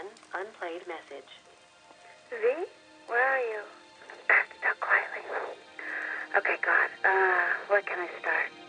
one unplayed message. V, where are you? Talk quietly. Okay, God. Uh, where can I start?